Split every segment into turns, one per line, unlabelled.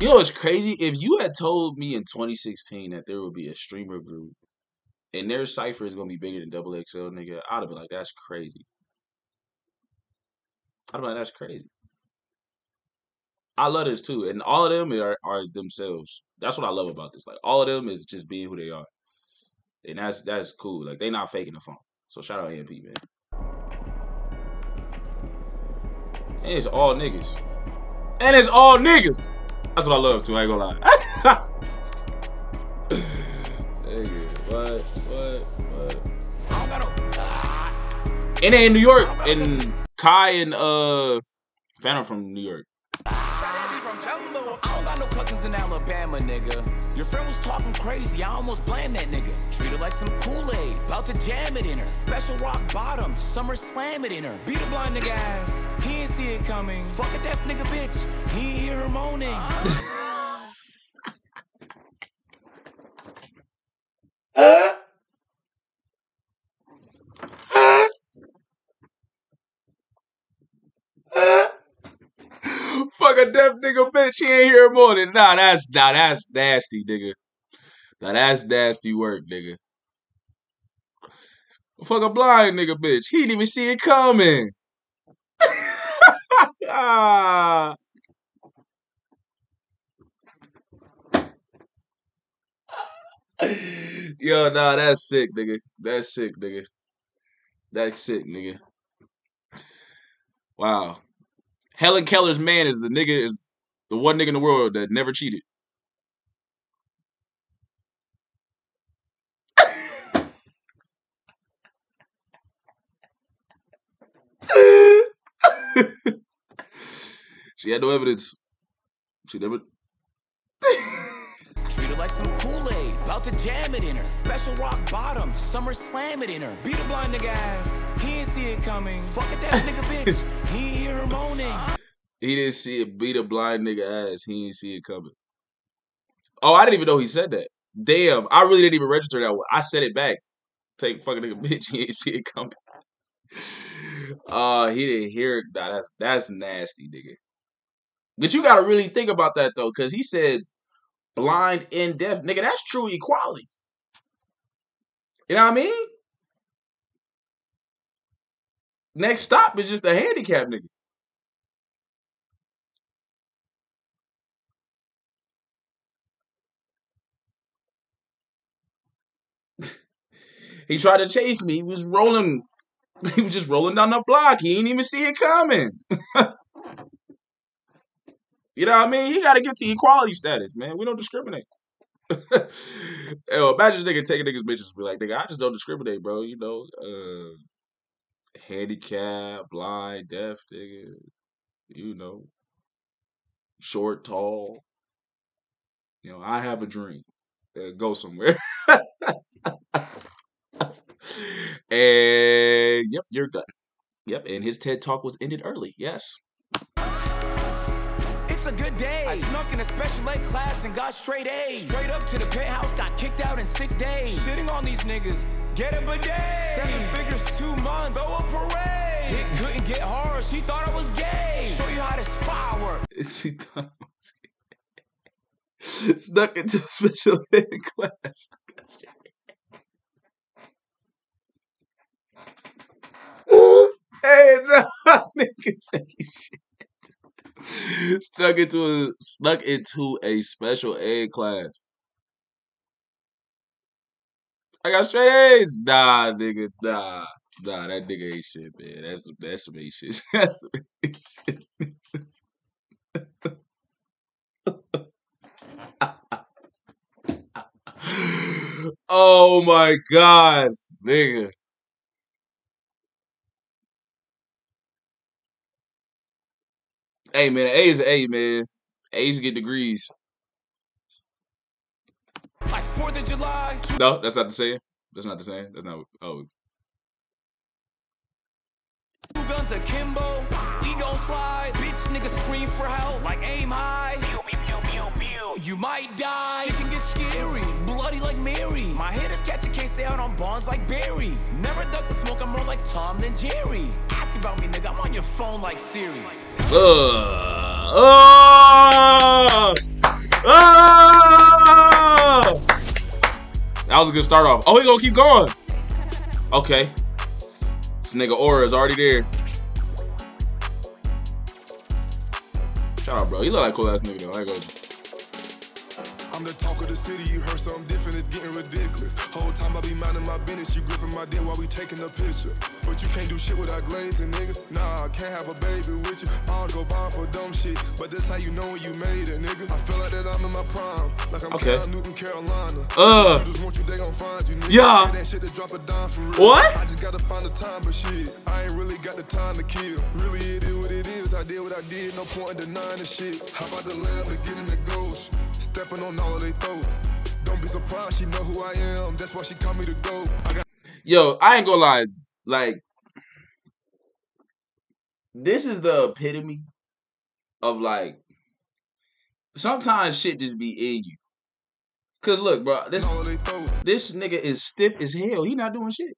You know what's crazy? If you had told me in 2016 that there would be a streamer group and their cipher is gonna be bigger than Double XL, nigga, I'd have been like, that's crazy. Have been like, that's crazy. I love this too, and all of them are, are themselves. That's what I love about this. Like all of them is just being who they are, and that's that's cool. Like they not faking the phone. So shout out AMP man. And it's all niggas. And it's all niggas. That's what I love too. I ain't gonna lie. Nigga, what, what, what? And in New York, and Kai and uh, Fanum from New York.
In Alabama, nigga. Your friend was talking crazy, I almost blamed that nigga. Treat her like some Kool-Aid, about to jam it in her. Special rock bottom, summer slam it in her. Beat a blind nigga ass, he ain't see it coming. Fuck a deaf nigga bitch, he ain't hear her moaning.
Fuck a deaf nigga bitch, he ain't here more than nah, that's nah, that's nasty, nigga. Nah, that's nasty work, nigga. Fuck a blind nigga bitch. He didn't even see it coming. Yo, nah, that's sick, nigga. That's sick, nigga. That's sick, nigga. Wow. Helen Keller's man is the nigga is the one nigga in the world that never cheated. she had no evidence. She never.
Treat her like some Kool-Aid, about to jam it in her. Special rock bottom, summer slam it in her. Beat a blind nigga ass, he ain't see it coming. Fuck a deaf nigga bitch, he ain't hear her moaning.
He didn't see it beat a blind nigga ass. He didn't see it coming. Oh, I didn't even know he said that. Damn, I really didn't even register that one. I said it back. Take fucking nigga bitch. He didn't see it coming. Uh, he didn't hear it. Nah, that's that's nasty, nigga. But you gotta really think about that though, because he said blind and deaf. Nigga, that's true equality. You know what I mean? Next stop is just a handicap nigga. He tried to chase me. He was rolling. He was just rolling down the block. He didn't even see it coming. you know what I mean? You got to get to equality status, man. We don't discriminate. Yo, imagine nigga taking niggas bitches and be like, nigga, I just don't discriminate, bro. You know, uh, handicap, blind, deaf, nigga. You know, short, tall. You know, I have a dream. Uh, go somewhere. and yep, you're done. Yep, and his TED talk was ended early. Yes.
It's a good day. I snuck in a special ed class and got straight A's. Straight up to the penthouse, got kicked out in six days. Sitting on these niggas, get a bidet. Seven figures, two months, throw a parade. Dick couldn't get hard, she thought I was gay. Show you how this firework.
She thought I was gay. snuck into a special ed class. Hey, no, niggas ain't shit. Stuck into a snuck into a special ed class. I got straight A's. Nah, nigga, nah, nah. That nigga ain't shit, man. That's that's some shit. That's some shit. oh my god, nigga. Hey man, A is A, man. A's get degrees.
Like 4th of July,
No, that's not the same. That's not the same. That's not. Oh,
guns akimbo. We gon' slide. Bitch nigga scream for help like aim high. Pew, pew, pew, pew, pew. You might die. Shit can get scary. Bloody like Mary. My hitters catch a case out on bonds like Barry. Never duck the smoke, I'm more like Tom than Jerry. Ask about me, nigga. I'm on your phone like Siri.
Ugh. Ugh. Ah! That was a good start off. Oh, he gonna keep going. Okay. This nigga Aura is already there. Shout out, bro. He look like cool ass nigga though. I.
I'm the talk of the city, you heard something different, it's getting ridiculous. Whole time I be minding my business, you gripping my dick while we taking a picture. But you can't do shit without glazing, nigga. Nah, I can't have a baby with you. I'll go bar for dumb shit, but that's how you know when you made it, nigga. I feel like that I'm in my prime, like I'm
Okay.
Cam Newton, Carolina.
Uh.
Want you, they gon' find you, nigga.
Yeah.
That shit to drop a dime for real.
What?
I just gotta find the time, but shit, I ain't really got the time to kill. Really, it is what it is. I did what I did, no point in denying the shit. How about the to get in the ghost? Stepping on all of they throats. Don't be surprised, she know who I am. That's why she call me the GOAT. I
Yo, I ain't gonna lie. Like, this is the epitome of like. Sometimes shit just be in you. Cause look, bro, this
all of they throats.
this nigga is stiff as hell. He not doing shit.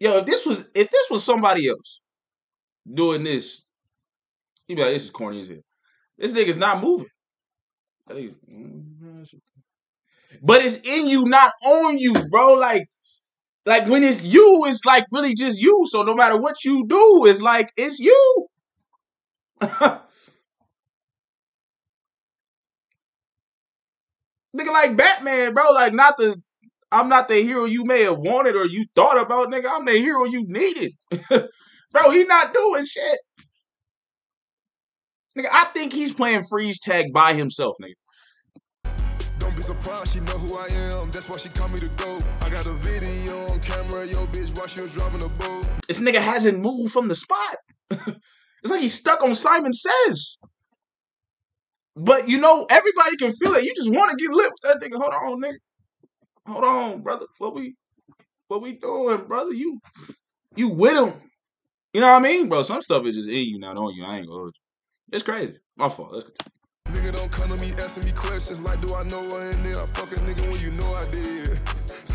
Yo, if this was if this was somebody else doing this, he'd be like, "This is corny as hell." This nigga's not moving. Mm-hmm. But it's in you, not on you, bro. Like, like when it's you, it's like really just you. So no matter what you do, it's like it's you. Nigga like Batman, bro. Like not the I'm not the hero you may have wanted or you thought about, nigga. I'm the hero you needed. bro, he not doing shit. Nigga, I think he's playing freeze tag by himself, nigga.
Don't be surprised, she know who I am. That's why she call me the GOAT. I got a video on camera, yo bitch, while she was driving a boat.
This nigga hasn't moved from the spot. it's like he's stuck on Simon Says. But you know, everybody can feel it. You just want to get lit with that nigga. Hold on, nigga. Hold on, brother. What we what we doing, brother? You you with him. You know what I mean? Bro, some stuff is just in you, not on you. I ain't gonna. It's crazy. My fault. Let's continue.
Nigga don't come to me asking me questions like, do I know her? And then I fuck a nigga when you know I did.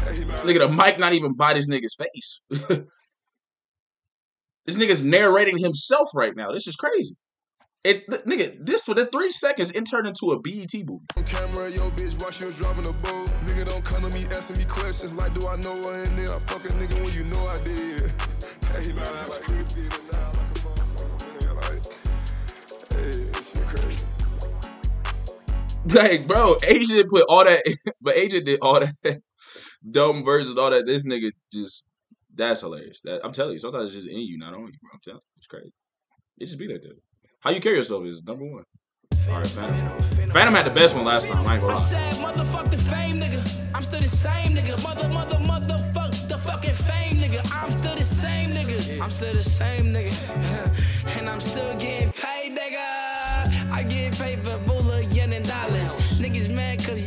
Hey.
Look at the mic not even by this nigga's face. this nigga's narrating himself right now. This is crazy. It th- nigga, this for the three seconds it turned into a BET movie.
on camera, yo bitch, while she was driving a boat. Nigga don't come to me asking me questions like, do I know her? And then I fuck a nigga when you know I did. Hey, man, Like,
bro, Asian put all that, but Asian did all that dumb versions, all that. This nigga just, that's hilarious. That I'm telling you, sometimes it's just in you, not on you. I'm telling you, it's crazy. It just be like that. How you carry yourself is number one. All right, Fanum. Fanum had the best one last time. I ain't gonna lie.
said, motherfuck the fame, nigga. I'm still the same, nigga. Mother, mother, motherfuck the fucking fame, nigga. I'm still the same, nigga. I'm still the same, nigga. and I'm still getting paid, nigga. I get paid for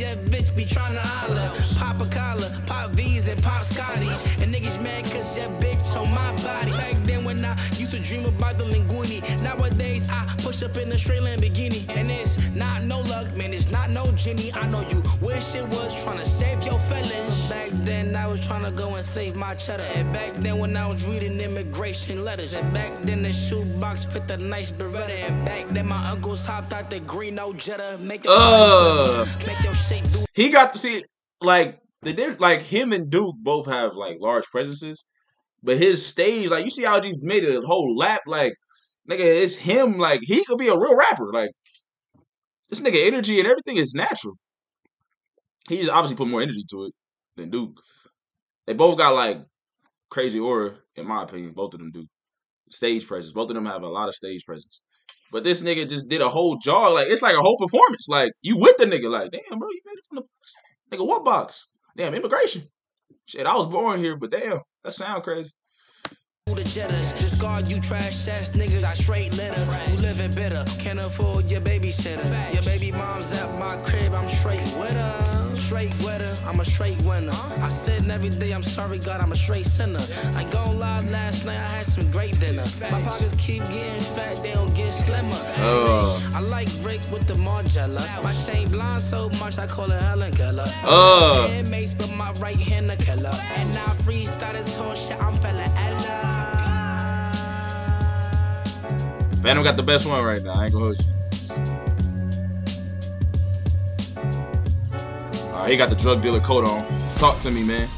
your bitch be tryna holler. Pop a collar, pop V's and pop Scotties. And niggas mad cause your bitch on my body. Back then when I used to dream about the. Push up in a straight Lamborghini. And it's not no luck, man, it's not no Jenny. I know you wish it was tryna save your feelings. Back then I was tryna go and save my cheddar. And back then when I was reading immigration letters. And back then the shoebox fit the nice Beretta. And back then my uncles hopped out the green old Jetta. Make your,
Uh.
make your shake do
He got to see, like, the diff- like him and Duke both have like large presences, but his stage, like, you see how he's made it a whole lap, like, nigga, it's him, like, he could be a real rapper, like, this nigga energy and everything is natural. He's obviously put more energy to it than Duke. They both got like crazy aura, in my opinion. Both of them do. Stage presence. Both of them have a lot of stage presence. But this nigga just did a whole jog. Like it's like a whole performance. Like you with the nigga. Like damn, bro, you made it from the box. Nigga, what box? Damn, immigration. Shit, I was born here, but damn, that sound crazy.
The Jettas. Discard you trash ass niggas, I straight litter. You living bitter, can't afford your babysitter. Your baby mom's at my crib, I'm straight with her. Straight with her, I'm a straight winner. I said every day, I'm sorry, God, I'm a straight sinner. I ain't gon' lie, last night I had some great dinner. My pockets keep getting fat, they don't get slimmer.
Uh.
I like Rick with the Margiela. My chain blind so much, I call it Helen Keller.
Uh.
Handmaids, but my right hand a killer. And now freestyle this whole shit, I'm fella Ella.
Fanum got the best one right now. I ain't gonna hold you. Alright, he got the drug dealer coat on. Talk to me, man.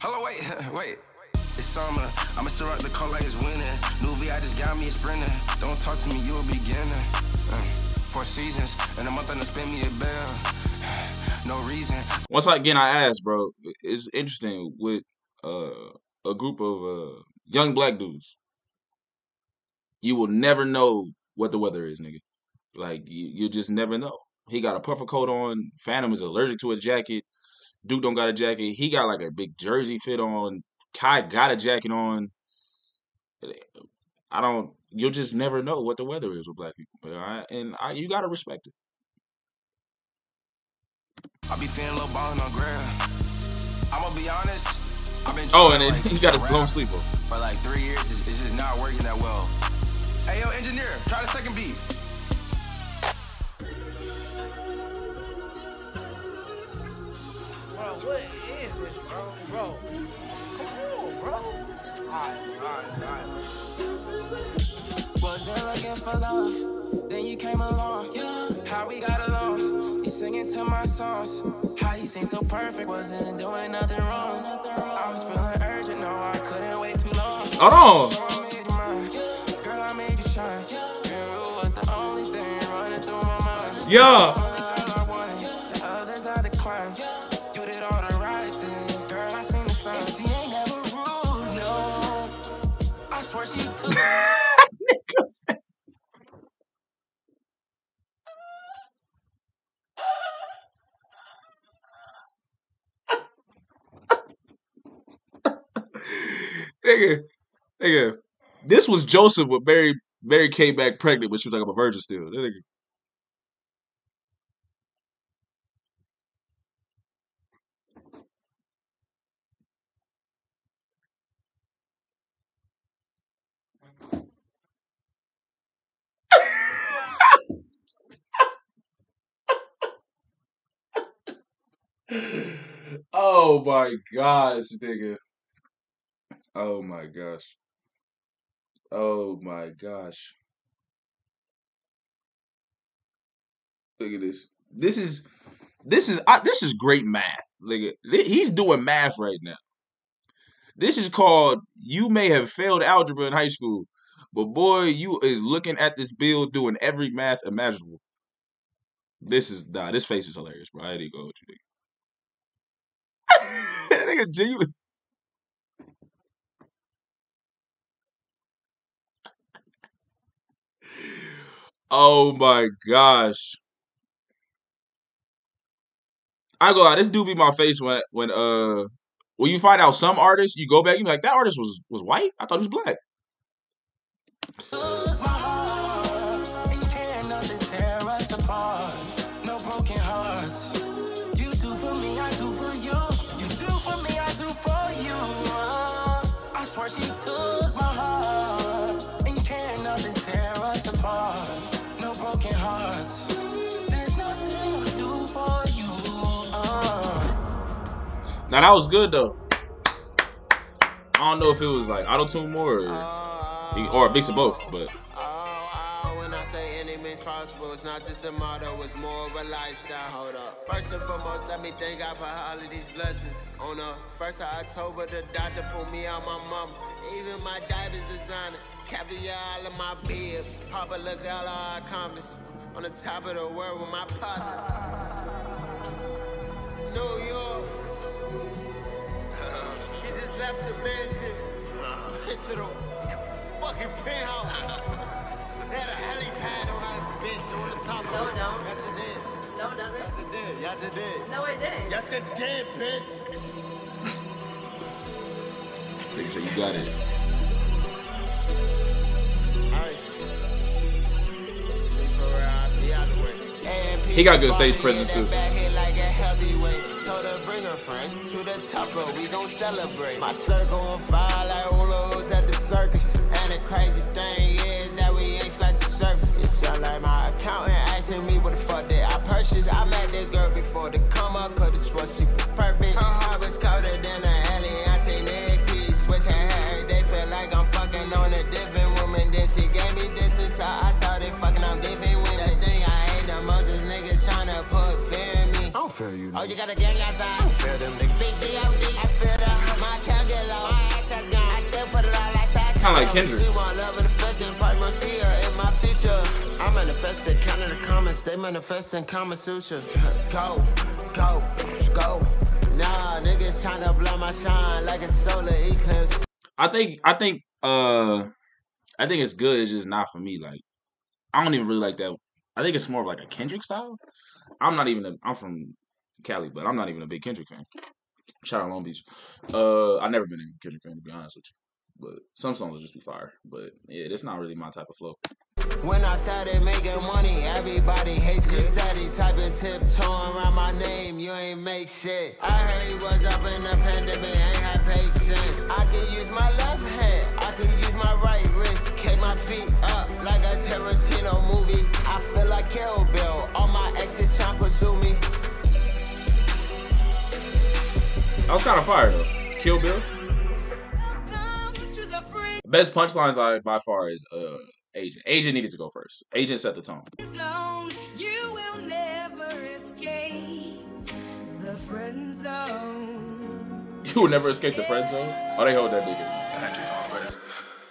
Hello, wait, wait. It's summer. I'ma start the car like it's winter. New V, I just got me a sprinter. Don't talk to me, you a beginner. Uh, Four seasons, and a month and spend me a bill. no reason.
Once again, I asked, bro, it's interesting with uh, a group of uh, young black dudes you will never know what the weather is, nigga. Like you, you just never know. He got a puffer coat on. Fanum is allergic to a jacket. Duke don't got a jacket. He got like a big jersey fit on. Kai got a jacket on. I don't. You'll just never know what the weather is with black people, I, and I, you gotta respect it.
I be feeling low ballin' on ground. I'ma be honest. I've been
oh, and like, he got a blown sleeper
for like three years. It's, it's just not working that well. Hey yo, engineer, try the second beat.
Bro, what is this, bro? Bro, come on, bro. Alright, alright, alright.
Wasn't looking for love, then you came along. Yeah, how we got along. You singing to my songs. How you sing so perfect, wasn't doing nothing wrong. I was feeling urgent, no, I couldn't wait too long.
Hold on.
Took.
nigga, nigga. This was Joseph with Mary. Mary came back pregnant, but she was like, "I'm a virgin still." That nigga. oh my gosh, nigga. Oh my gosh. Oh my gosh. Look at this. This is this is this is great math. Look at he's doing math right now. This is called you may have failed algebra in high school, but boy, you is looking at this bill doing every math imaginable. This is nah, this face is hilarious, bro. I ain't go with you, nigga. nigga genuinely. Oh my gosh. I go out. This do be my face when when uh when you find out some artists, you go back, you be like, that artist was was white? I thought he was black. Now that was good though. I don't know if it was like auto tune more or, or a mix of both, but
when I say any means possible, it's not just a motto, it's more of a lifestyle. Hold up. First and foremost, let me thank God for all of these blessings. On the first of October, the doctor pulled me out my mama. Even my diapers designer, caviar all of my bibs. Papa look all I accomplished. On the top of the world with my partners. New left the mansion. Uh-huh. Into the fucking penthouse. They had a helipad on that bitch on the top
No,
of
it
it.
don't.
Yes, it did.
No, it doesn't.
Yes, it did. Yes, it did.
No, it didn't.
Yes, it did, bitch.
nigga say you got it.
Aye. See, for real, I be out the way. AMP
He got good stage presence, too.
We gon' celebrate. My circle on fire like Ulos at the circus. And the crazy thing is that we ain't scratched the surface. It sound like my accountant asking me what the fuck did I purchase. I met this girl before the come up, cause this was she was perfect. Her heart was colder than a Eliante Nikki. Switch her hair day, feel like I'm fucking on a different woman. Then she gave me distance, so I
feel you.
Oh, you got a gang outside.
I Feel them niggas.
Big G.O.D. I feel the My account get low. My access gone. I still put it on like fashion.
Kinda like. Kendrick.
She want love and affection. Probably gonna see her in my future. I manifested, counted the comments. They manifesting Kama Sutra. Go, go, go. Nah, niggas tryna blow my shine like a solar eclipse.
I think I think uh I think it's good. It's just not for me. Like I don't even really like that. I think it's more of like a Kendrick style. I'm not even. A, I'm from Cali, but I'm not even a big Kendrick fan. Shout out Long Beach. Uh, I've never been a Kendrick fan to be honest with you. But some songs will just be fire. But yeah, it's not really my type of flow.
When I started making money, everybody hates me. Steady typing tiptoeing around my name, you ain't make shit. I heard you was up in the pandemic, ain't had paper since. I could use my left hand,
was kind of fire though. Kill Bill. Best punchlines I by far is uh Agent. Agent needed to go first. Agent set the tone.
you will never escape the friend zone.
You will never escape the friend zone. Oh, they hold that nigga.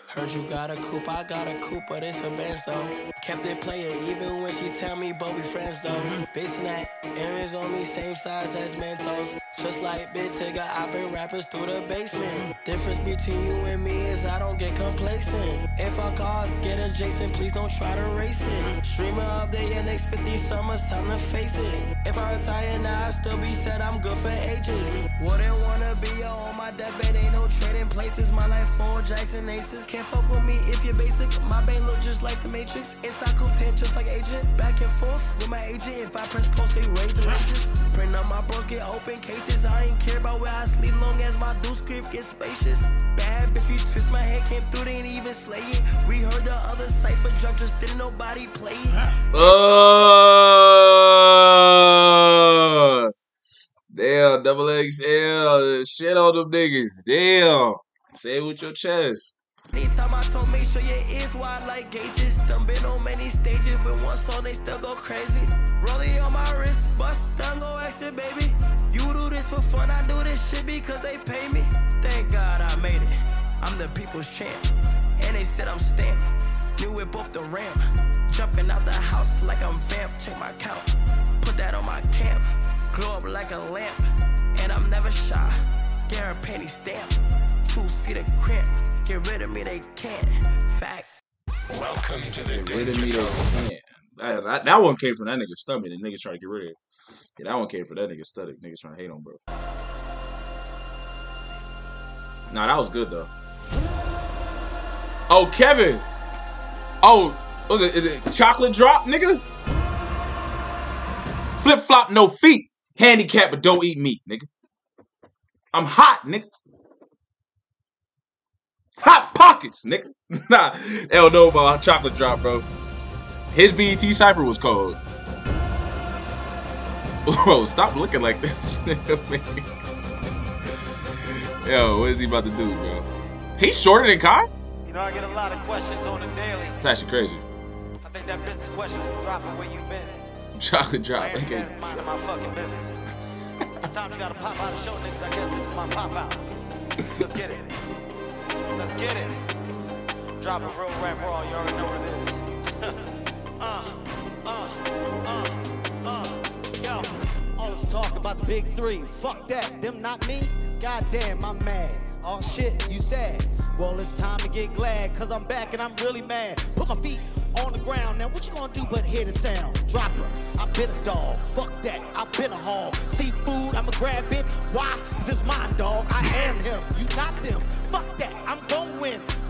Heard you got a coupe, I got a coupe, but it's a Benz though. Kept it playing even when she tell me, but we friends though. Basing that, earrings on me, same size as Mentos. Just like Big Tigger, I've been rappers through the basement. Difference between you and me is I don't get complacent. If our cars get adjacent, please don't try to race it. Streamer of the year, next 50 summers, time to face it. If I retire now, I still be said I'm good for ages. Wouldn't wanna be on my deathbed, ain't no trading places. My life full Jackson Aces. Can't fuck with me if you're basic. My bane look just like the Matrix. Inside cool 10 just like Agent. Back and forth with my agent. If I press post, they raise the wages. Print up my bros, get open cases. I ain't care about where I sleep long as my do script gets spacious. Bad bitch, you twist my head, came through, they ain't even slay it. We heard the other cipher drop, just didn't nobody play it.
Uh, damn, double XL. Shit on them niggas. Damn. Say it with your chest.
Anytime I told make sure your ears wide like gauges. Done been on many stages with one song, they still go crazy. Rolling on my wrist, bust down, go exit, baby. You do this for fun, I do this shit because they pay me. Thank God I made it. I'm the people's champ. And they said I'm stamped. New with both the ramp. Jumping out the house like I'm vamp. Check my count. Put that on my camp. Glow up like a lamp. And I'm never shy. Get her panty stamp. Two seater cramp. Get rid of me, they can't. Facts.
Welcome to the Get
Rid of me, they can't. That, that, that one came from that nigga's stomach. The niggas trying to get rid of it. Yeah, that one came from that nigga's stomach. Niggas trying to hate on bro. Nah, that was good though. Oh, Kevin. Oh, was it? Is it chocolate drop, nigga? Flip flop, no feet. Handicap, but don't eat meat, nigga. I'm hot, nigga. Hot pockets, nigga. nah, know about chocolate drop, bro. His BET cipher was cold. Bro, stop looking like that. Yo, what is he about to do, bro? He's shorter than Kai?
You know, I get a lot of questions on the daily.
It's actually crazy.
I think that business questions is dropping where you've been.
Chocolate drop.
answer
Okay.
is minding my fucking business. Sometimes you gotta pop out and show niggas, I guess this is my pop out. Let's get it. Let's get it. Drop a real rap raw, you already know what it is. uh, uh, uh, uh, yo. All this talk about the big three. Fuck that, them not me. Goddamn, I'm mad. All shit, you sad. Well, it's time to get glad, cause I'm back and I'm really mad. Put my feet on the ground. Now what you gonna do but hear the sound? Drop her. I've been a dog. Fuck that. I've been a hog. Seafood, I'ma grab it. Why? Cause it's mine, dog. I am him. You not them. Fuck that.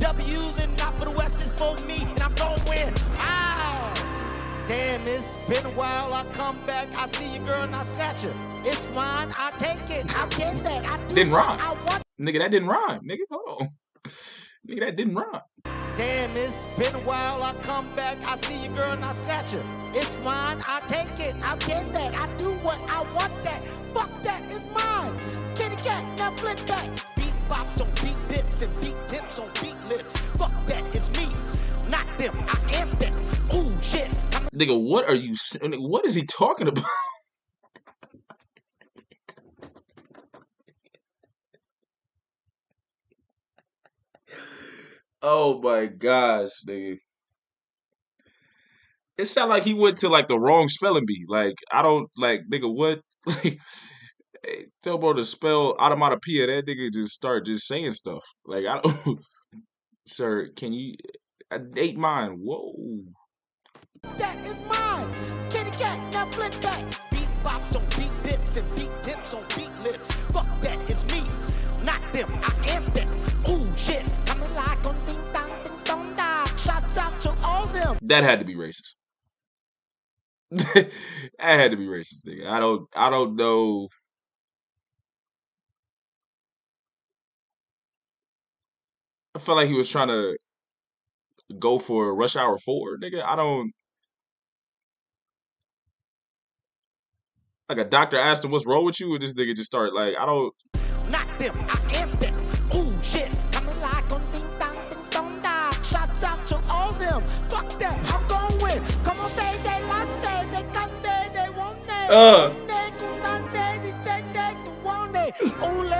I'm gon' win. W's and not for the West is for me. And I'm gon' win. Ow! Damn, it's been a while. I come back. I see your girl and I snatch her. It's mine. I take it. I get that. I do
Didn't
what
rhyme.
I want.
Nigga, that didn't rhyme. Nigga, hold on. Nigga, that didn't rhyme.
Damn, it's been a while. I come back, I see your girl and I snatch her. It's mine, I take it, I get that, I do what I want that. Fuck that, it's mine. Kitty cat, now flip that. Beat bops on beat pips and beat tips on beat lips. Fuck that, it's me, not them. I am that. Ooh, shit.
Nigga, what are you? What is he talking about? oh my gosh, nigga. It sounded like he went to like the wrong spelling bee. Like I don't like nigga what like hey, tell bro to spell automatopoeia. That nigga just start just saying stuff. Like I don't Sir, can you uh, I ate mine. Whoa.
That is mine. Kitty cat, now flip back. Beat bops on beat dips and beat tips on beat lips. Fuck that, it's me, not them. I am them. Ooh, shit. Like on ding dong, ding dong, dong. Shots out to all them.
That had to be racist. that had to be racist, nigga. I don't I don't know. I felt like he was trying to go for Rush Hour Four, nigga. I don't like a doctor asked him what's wrong with you, and this nigga just start like I don't.
Not them, I am them. Ooh, shit. Coming like on ding dong, ding dong. Shots out to all them. Fuck that, I'm going. Come on, say they lost, they can't, they, they won't, they.
Uh.
They couldn't, they, they say they don't want it. Ole,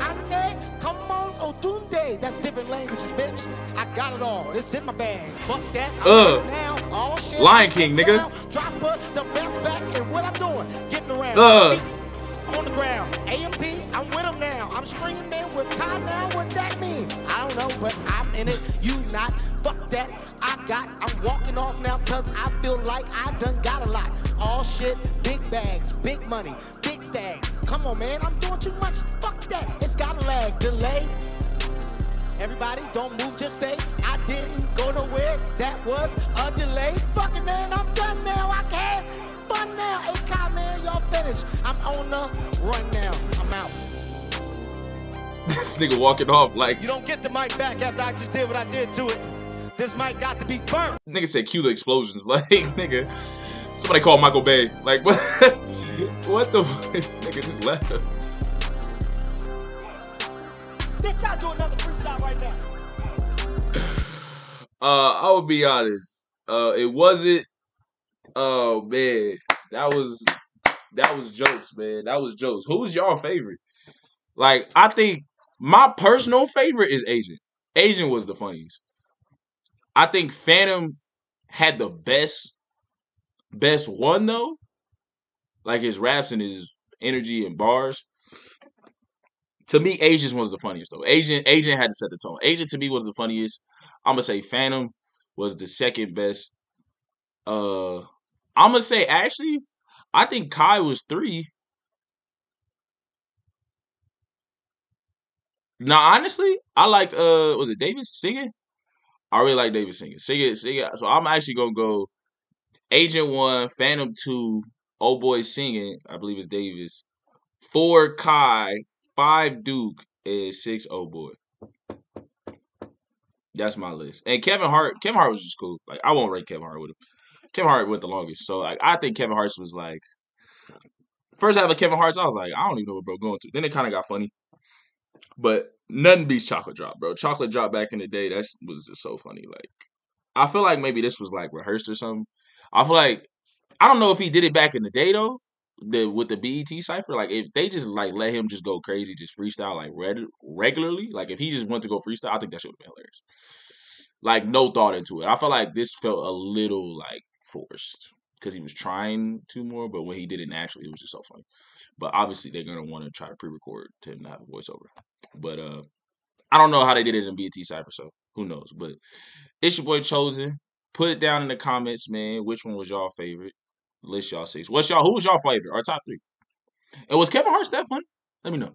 ane, come on, otunde. That's got it all. It's in my bag. Fuck that.
Uh.
now. All shit.
Lion King, nigga.
down, Drop her, the bounce back, and what I'm doing. Getting around.
Uh.
Feet on the ground. AMP, I'm with him now. I'm screaming with Kai now. What that mean? I don't know, but I'm in it. You not. Fuck that. I got. I'm walking off now because I feel like I done got a lot. All shit, big bags, big money, big stags. Come on, man. I'm doing too much. Fuck that. It's got a lag. Delay. Everybody, don't move, just stay. I didn't go nowhere. That was a delay. Fuck it, man. I'm done now. I can't. Fun now. Hey, man, y'all finished. I'm on the run now. I'm out.
This nigga walking off like
You don't get the mic back after I just did what I did to it. This mic got to be burnt.
nigga said cue the explosions. Like nigga, somebody called Michael Bay. Like what? what the? This nigga just left.
Bitch, I'll do another freestyle right now.
Uh, I will be honest. Uh, it wasn't. Oh man, that was that was jokes, man. That was jokes. Who's y'all favorite? Like, I think my personal favorite is Agent. Agent was the funniest. I think Fanum had the best best one though. Like his raps and his energy and bars. To me, Agent was the funniest though. Agent Agent had to set the tone. Agent to me was the funniest. I'm gonna say Fanum was the second best. Uh, I'm gonna say actually, I think Kai was three. Now, honestly, I liked uh, was it Davis singing? I really like Davis singing. Singing, singing. So I'm actually gonna go Agent One, Fanum Two, Oh Boy singing. I believe it's Davis. Four Kai, five Duke, and six Oh Boy. That's my list. And Kevin Hart, Kevin Hart was just cool. Like I won't rank Kevin Hart with him. Kevin Hart went the longest. So like I think Kevin Hart was like first half of Kevin Hart's, I was like, I don't even know what bro going to. Then it kind of got funny. But nothing beats Chocolate Drop, bro. Chocolate Drop back in the day, that was just so funny. Like I feel like maybe this was like rehearsed or something. I feel like I don't know if he did it back in the day though. The with the BET cipher, like if they just like let him just go crazy, just freestyle like red, regularly, like if he just went to go freestyle, I think that should have been hilarious. Like no thought into it. I felt like this felt a little like forced because he was trying to more, but when he did it naturally, it was just so funny. But obviously, they're gonna want to try to pre-record to have a voiceover. But uh, I don't know how they did it in BET cipher, so who knows? But it's your boy Chosen. Put it down in the comments, man. Which one was y'all favorite? List y'all six. What's y'all? Who was y'all favorite? Our top three. And was Kevin Hart that? Let me know.